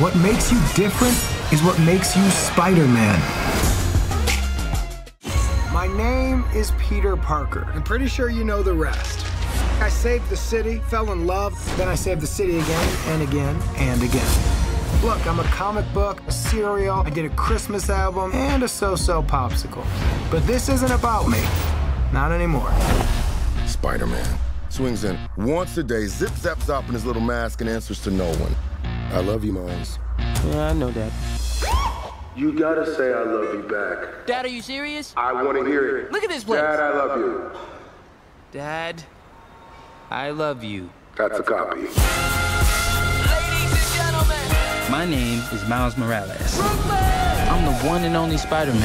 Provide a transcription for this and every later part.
What makes you different is what makes you Spider Man. My name is Peter Parker. I'm pretty sure you know the rest. I saved the city, fell in love, then I saved the city again and again and again. Look, I'm a comic book, a cereal, I did a Christmas album, and a so so popsicle. But this isn't about me. Not anymore. Spider Man swings in once a day, zip zap up in his little mask, and answers to no one. I love you, Miles. Yeah, I know that. You gotta say I love you back. Dad, are you serious? I wanna hear it. Look at this place. Dad, I love you. Dad, I love you. That's a copy. Ladies and gentlemen, my name is Miles Morales. I'm the one and only Spider-Man.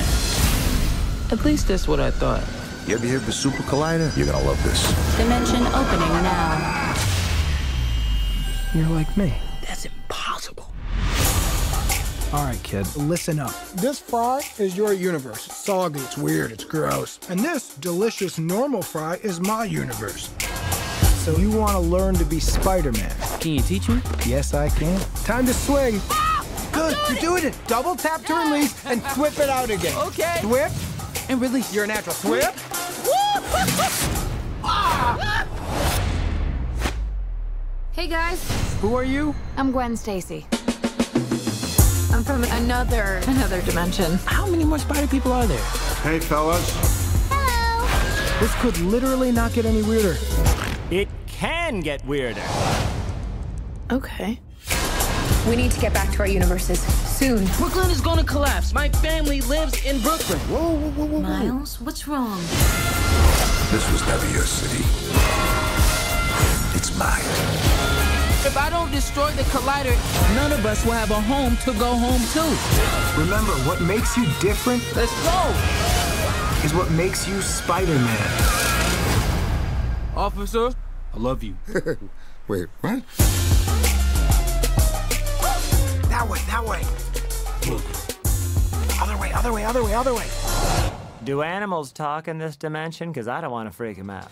At least that's what I thought. You ever hear of the Super Collider? You're gonna love this. Dimension opening now. You're like me. That's impossible. All right, kid, listen up. This fry is your universe. It's soggy, it's weird, it's gross. And this delicious normal fry is my universe. So you want to learn to be Spider-Man? Can you teach me? Yes, I can. Time to swing. Good, you're doing it. Double tap to release and whip it out again. Okay. Whip. And release. You're a natural. Whip. Hey guys, Who are you? I'm Gwen Stacy. I'm from another another dimension. How many more spider people are there? Hey, fellas. Hello. This could literally not get any weirder. It can get weirder. Okay. We need to get back to our universes soon. Brooklyn is gonna collapse. My family lives in Brooklyn. Whoa, whoa, whoa, whoa, whoa. Miles, what's wrong? This was never your city. Destroy the collider, none of us will have a home to go home to. Remember, what makes you different Let's go. is what makes you Spider-Man. Officer, I love you. Wait, what? That way, that way. Other way, other way, other way, other way. Do animals talk in this dimension? Because I don't want to freak them out.